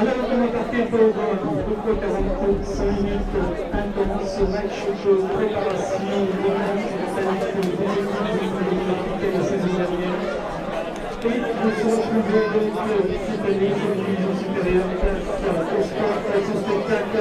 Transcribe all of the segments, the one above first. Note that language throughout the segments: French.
Alors, on est parti pour beaucoup de minutes intense, match de préparation, de match de de la saison dernière. Et nous sommes retrouvés donc cette année sur division supérieure face spectacle.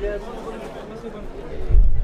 Gracias.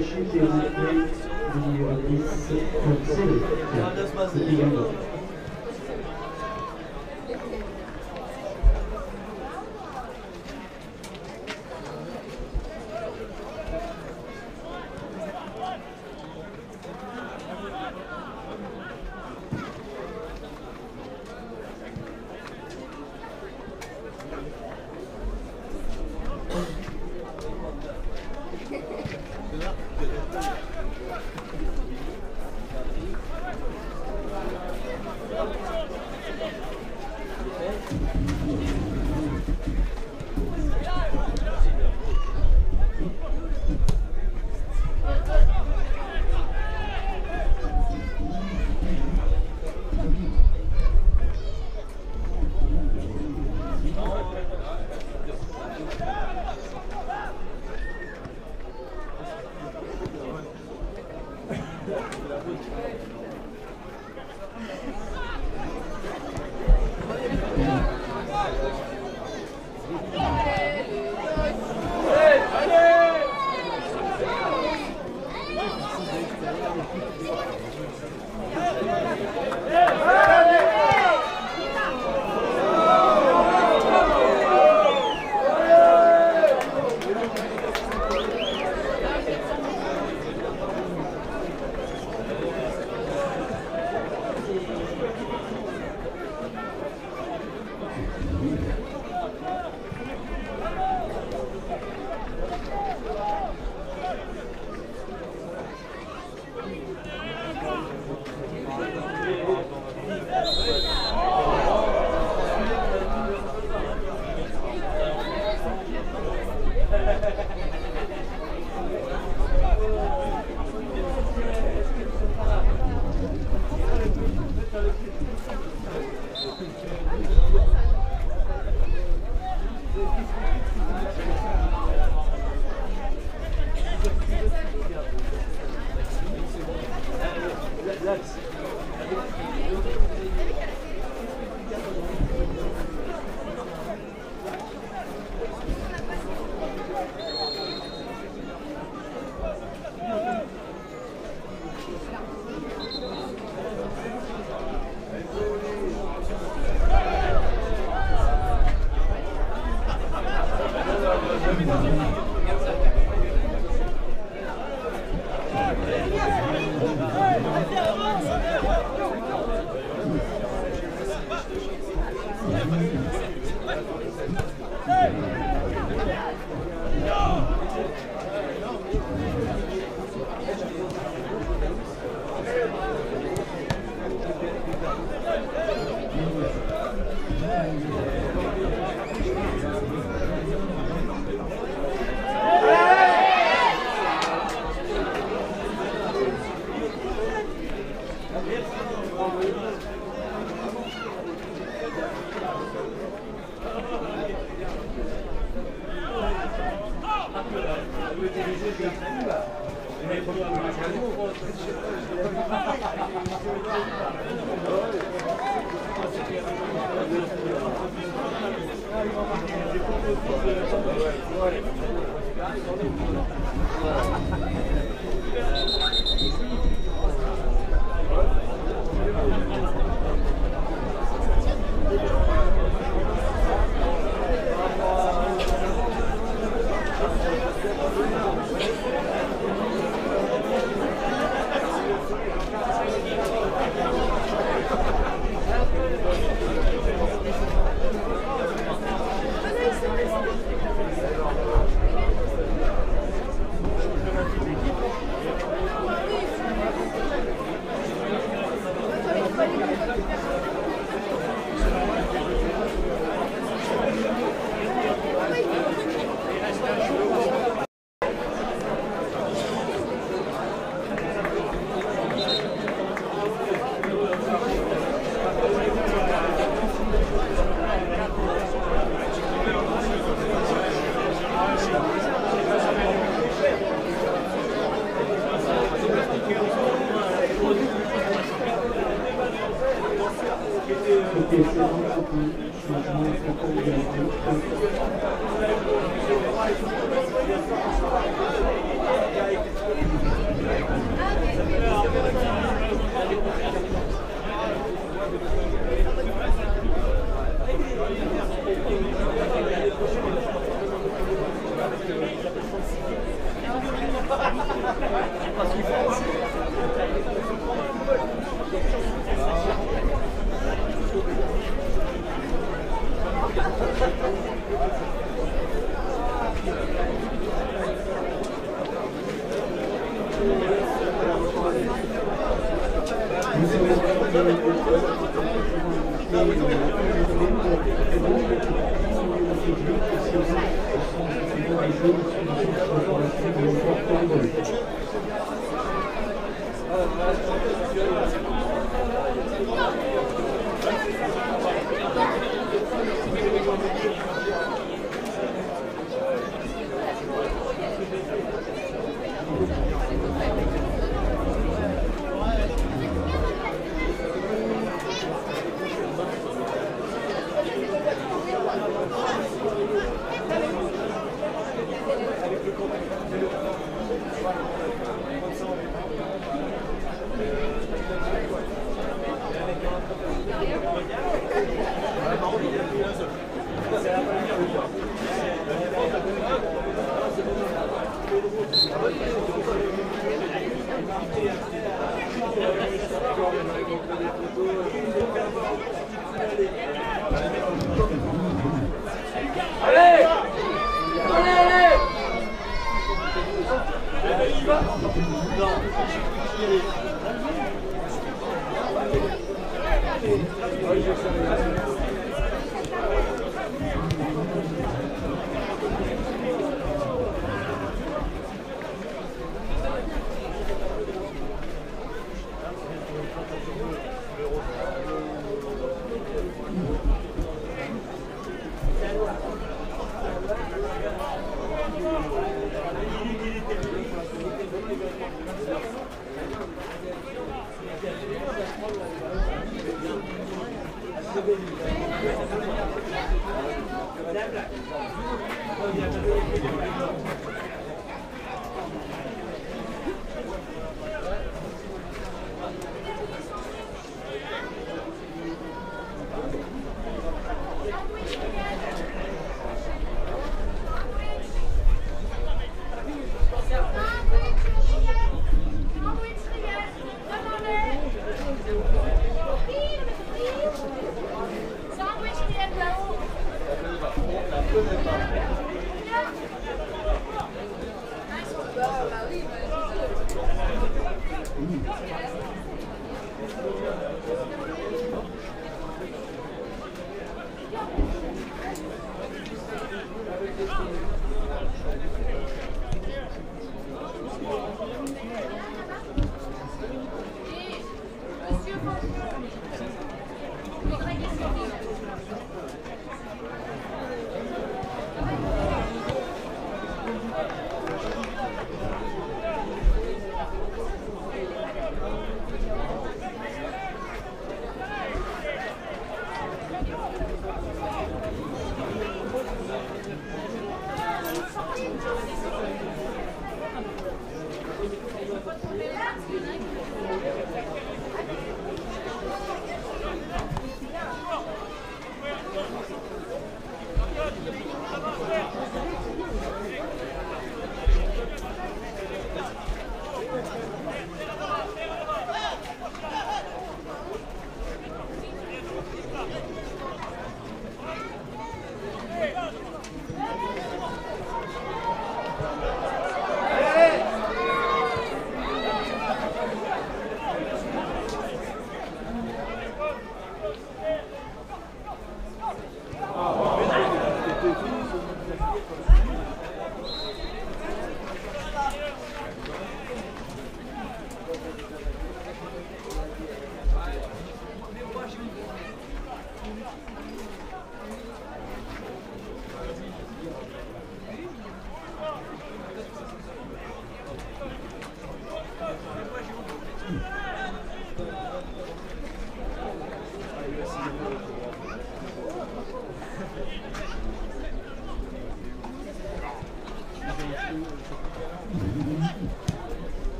issue they make the,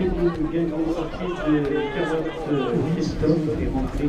Gagnant sortie de Carotte Christophe et rentrée